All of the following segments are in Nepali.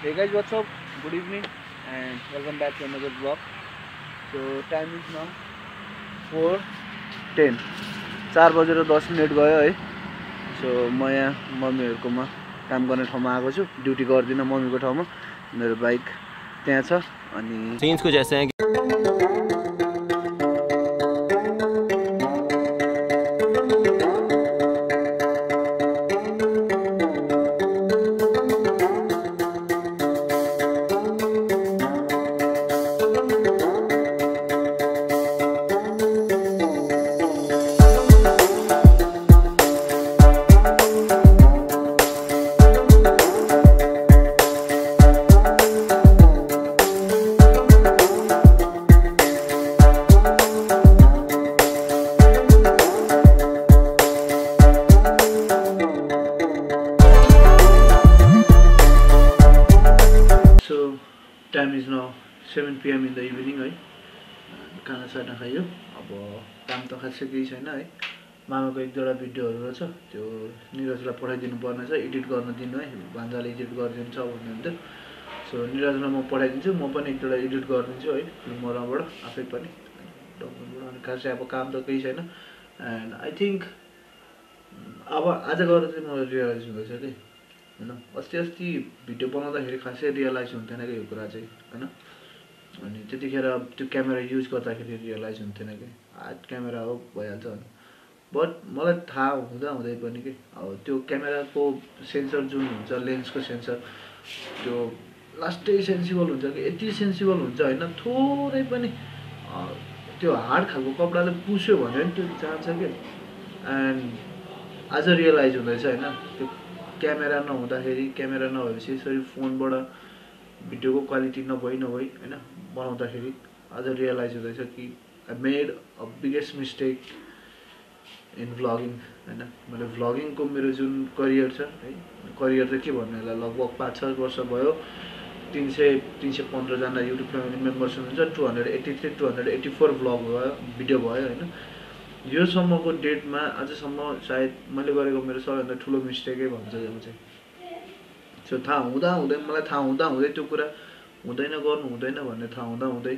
Hey guys, what's up? Good evening and welcome back to another vlog. So time is now 4:10. चार बजेर दस मिनट गयो है सो म यहाँ मम्मीहरूकोमा काम गर्ने ठाउँमा आएको छु ड्युटी गर्दिनँ मम्मीको ठाउँमा मेरो बाइक त्यहाँ छ अनि सीन्स कुछ seven PM in the evening है खाना साना खायो अब काम त खासै केही छैन है। मामाको एक दुईवटा भिडियोहरू रहेछ। त्यो निरजलाई पठाइदिनु पर्ने छ एडिट गर्न दिनु है। भान्जाले एडिट गरिदिन्छ भन्नुहुन्थ्यो। सो निरजलाई म पठाइदिन्छु। म पनि एक दुईवटा एडिट गरिदिन्छु है। फिल्मबाट आफै पनि। अनि खासै अब काम त केही छैन। एन्ड आई थिङ्क अब आज गएर चाहिँ मलाई रियलाइज हुँदैछ कि होइन। अस्ति अस्ति भिडियो बनाउँदाखेरि खासै रियलाइज हुन्थेन कि यो कुरा चाहिँ होइन। अनि त्यतिखेर त्यो क्यामेरा युज गर्दाखेरि रियलाइज हुन्थेन कि? हात क्यामेरा हो भइहाल्छ बट मलाई थाहा हुँदा हुँदै पनि कि? अब त्यो क्यामेराको सेन्सर जुन हुन्छ लेन्सको सेन्सर त्यो लास्टै सेन्सिबल हुन्छ कि? यति सेन्सिबल हुन्छ होइन थोरै पनि त्यो हार्ड खालको कपडाले पुस्यो भने पनि त्यो जान्छ कि? एन्ड आज रियलाइज हुँदैछ होइन त्यो क्यामेरा नहुँदाखेरि क्यामेरा नभएपछि यसरी फोनबाट भिडियोको क्वालिटी नभई नभई होइन बनाउँदाखेरि आज रियलाइज हुँदैछ कि I made a biggest mistake in vlogging होइन। मैले भ्लगिङको मेरो जुन करियर छ है करियर चाहिँ के भन्नु यसलाई लगभग पाँच छ वर्ष भयो। तिन सय तिन सय पन्ध्रजना युट्युब फ्यामिली मेम्बर्स हुनुहुन्छ two hundred eighty three two hundred eighty four vlog भयो भिडियो भयो होइन। योसम्मको डेटमा अझसम्म सायद मैले गरेको मेरो सबैभन्दा ठुलो मिस्टेकै भन्छ यो चाहिँ सो थाहा हुँदा हुँदै मलाई थाहा हुँदा हुँदै त्यो कुरा हुँदैन गर्नु हुँदैन भन्ने थाहा हुँदा हुँदै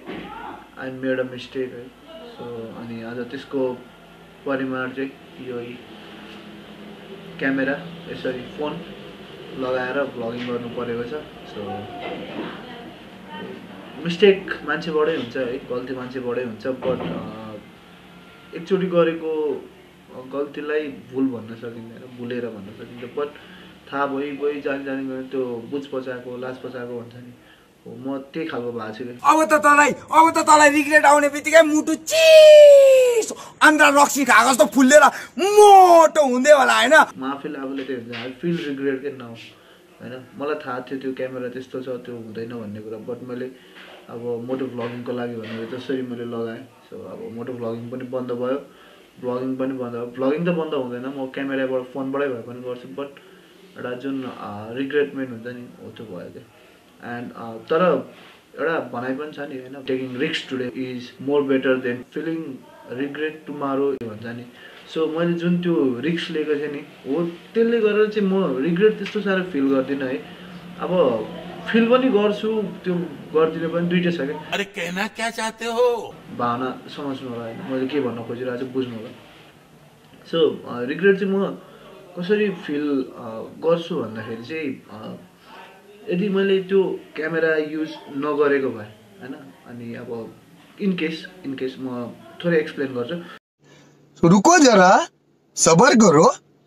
आई मेड अ मिस्टेक है सो अनि आज त्यसको परिमाण चाहिँ यो क्यामेरा यसरी फोन लगाएर भ्लगिङ गर्नु परेको छ सो मिस्टेक मान्छेबाटै हुन्छ है गल्ती मान्छेबाटै हुन्छ बट एकचोटि गरेको गल्तीलाई भुल भन्न सकिँदैन भुलेर भन्न सकिन्छ बट थाहा भइ भइ जानी जानी गयो त्यो बुझ पचाएको लाज पचाएको भन्छ नि। हो म त्यही खालको भएको छु अब त तँलाई अब त तँलाई रिग्रेट आउने बित्तिकै मुटु चिस। अन्त रक्सी खाएको जस्तो फुल्लेर मोटो हुँदै होला होइन? म आफैले आफूले त्यही हुन्छ आई फिल रिग्रेट के नाउ? होइन मलाई थाहा थियो त्यो क्यामेरा त्यस्तो छ त्यो हुँदैन भन्ने कुरा। बट मैले अब मोटो भ्लगिङको लागि भनेर त्यसरी मैले लगाएँ। सो अब मोटो भ्लगिङ पनि बन्द भयो। भ्लगिङ पनि बन्द भयो। भ्लगिङ त बन्द हुँदैन म क्यामेराबाट फोनबाटै भए पनि गर्छु। बट एउटा जुन रिग्रेटमेन्ट हुन्छ नि हो त्यो भयो क्या एन्ड तर एउटा भनाइ पनि छ नि होइन टेकिङ रिक्स today is more better than feeling regret tomorrow भन्छ नि। सो मैले जुन त्यो रिक्स लिएको थिएँ नि हो त्यसले गर्दा चाहिँ म रिग्रेट त्यस्तो साह्रो फिल गर्दिनँ है। अब फिल पनि गर्छु त्यो गर्दिनँ पनि दुइटै छ क्या हो? भावना समझ्नु होला होइन। मैले के भन्न खोजिरहेको छु बुझ्नु होला। सो रिग्रेट चाहिँ म कसरी फिल गर्छु भन्दाखेरि चाहिँ यदि मैले त्यो क्यामेरा युज नगरेको भए होइन? अनि अब इन केस इन केस म थोरै एक्सप्लेन गर्छु। रुको जरा सबर करो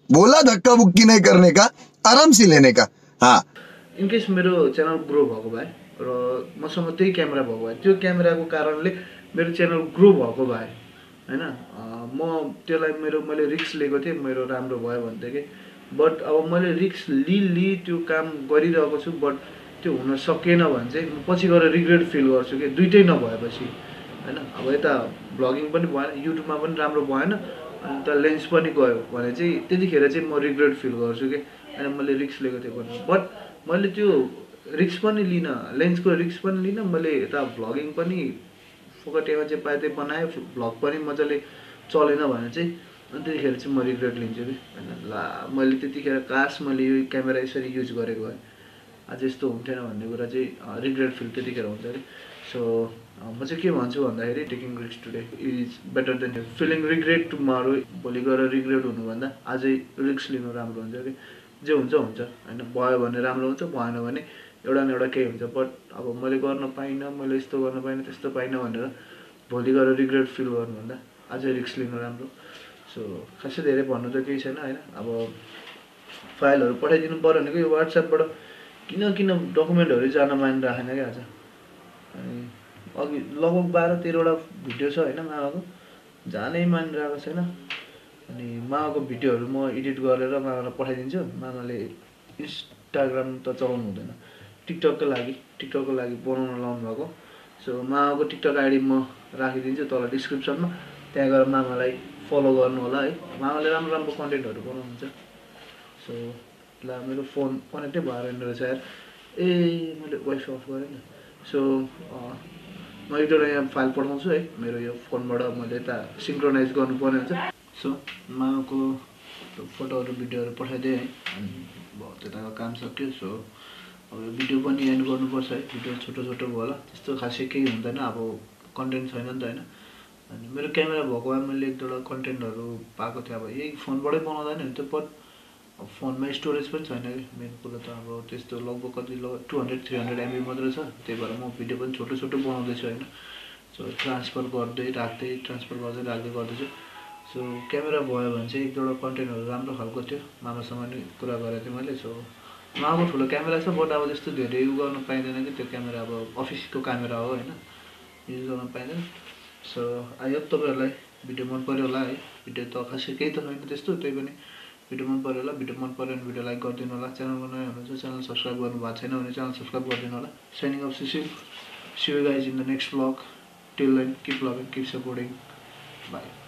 बोला धक्का बुक्की नहीं करने का आराम से लेने का। हाँ। इनकेस मेरो च्यानल ग्रो भएको भए र मसँग त्यही क्यामेरा भएको भए त्यो क्यामेराको कारणले मेरो च्यानल ग्रो भएको भए होइन? म त्यसलाई मेरो मैले रिक्स लिएको थिएँ मेरो राम्रो भयो भन्थेँ कि बट अब मैले रिक्स लि लि त्यो काम गरिरहेको छु बट त्यो हुन सकेन भने चाहिँ म पछि गएर रिग्रेट फिल गर्छु कि दुइटै नभएपछि। होइन? अब यता भ्लगिङ पनि भएन युट्युबमा पनि राम्रो भएन अनि त लेन्स पनि गयो भने चाहिँ त्यतिखेर चाहिँ म रिग्रेट फिल गर्छु कि होइन मैले रिक्स लिएको थिएँ भने बट मैले त्यो रिक्स पनि लिनँ लेन्सको रिक्स पनि लिनँ मैले यता भ्लगिङ पनि फोकटेमा जे पाएँ त्यही बनाएँ भ्लग पनि मजाले चलेन भने चाहिँ अनि त्यतिखेर चाहिँ म रिग्रेट लिन्छु कि होइन। ला मैले त्यतिखेर कास मैले यो क्यामेरा यसरी युज गरेको भए आज यस्तो हुन्थेन भन्ने कुरा चाहिँ रिग्रेट फिल त्यतिखेर हुन्छ अरे सो म चाहिँ के भन्छु भन्दाखेरि टेकिङ रिक्स today is better than feeling regret tomorrow भोलि गएर रिग्रेट हुनुभन्दा आजै रिक्स लिनु राम्रो हुन्छ कि। जे हुन्छ हुन्छ। होइन भयो भने राम्रो हुन्छ भएन भने एउटा न एउटा केही हुन्छ। बट अब मैले गर्न पाइनँ मैले यस्तो गर्न पाइनँ त्यस्तो पाइनँ भनेर भोलि गएर रिग्रेट फिल गर्नुभन्दा अझै रिक्स लिनु राम्रो। सो खासै धेरै भन्नु त केही छैन होइन? अब फाइलहरू पठाइदिनु पऱ्यो भनेको यो वाट्सएपबाट किन किन डकुमेन्टहरू जान मानिराखेन क्या आज? अनि अघि लगभग बाह्र तेह्रवटा भिडियो छ होइन मामाको? जानै मानिरहेको छैन। अनि मामाको भिडियोहरू म एडिट गरेर मामालाई पठाइदिन्छु। मामाले इन्स्टाग्राम त चलाउनु हुँदैन। टिकटकको लागि टिकटकको लागि बनाउन लाउनु भएको सो मामाको टिकटक आइडी म राखिदिन्छु तल डिस्क्रिप्सनमा त्यहाँ गएर मामालाई फलो गर्नु होला है। मामाले राम्रो राम्रो कन्टेन्टहरू बनाउनुहुन्छ। सो ला मेरो फोन कनेक्टै भएर हिँड्दो रहेछ यार। ए मैले वाइफ अफ गरेँ नि। सो म दुईवटा यहाँ फाइल पठाउँछु है। मेरो यो फोनबाट मैले यता सिङ्क्रोनाइज गर्नुपर्ने हुन्छ। सो मामाको फोटोहरू भिडियोहरू पठाइदिएँ है। अनि त्यताको काम सक्यो सो अब यो भिडियो पनि एन्ड गर्नुपर्छ है। भिडियो छोटो छोटो भयो होला। त्यस्तो खासै केही हुँदैन अब कन्टेन्ट छैन नि त होइन। अनि मेरो क्यामेरा भएको भए मैले एक दुईवटा कन्टेन्टहरू पाएको थिएँ अब यही फोनबाटै बनाउँदा नि हुन्थ्यो बट अब फोनमा स्टोरेज पनि छैन कि। मेन कुरो त अब त्यस्तो लगभग कति ल two hundred three hundred MB मात्रै छ। त्यही भएर म भिडियो पनि छोटो छोटो बनाउँदैछु होइन। सो ट्रान्सफर गर्दै राख्दै ट्रान्सफर गर्दै राख्दै गर्दैछु। सो क्यामेरा भयो भने चाहिँ एक दुईवटा कन्टेन्टहरू राम्रो खालको थियो। मामासँग नि कुरा गरेको थिएँ मैले। सो मामाको ठुलो क्यामेरा छ बट अब त्यस्तो धेरै उयो गर्नु पाइँदैन कि। त्यो क्यामेरा अब अफिसको क्यामेरा हो होइन। युज गर्न पाइँदैन। सो आई होप तपाईँहरूलाई भिडियो मन पऱ्यो होला है। भिडियो त खासै केही त छैन त्यस्तो त्यही पनि भिडियो मन पऱ्यो होला। भिडियो मन पऱ्यो भने भिडियो लाइक गरिदिनु होला। च्यानलमा नयाँ हुनुहुन्छ च्यानल सब्सक्राइब गर्नु भएको छैन भने च्यानल सब्सक्राइब गरिदिनु होला। Signing off Sisil see guys in the next vlog till then keep loving keep supporting bye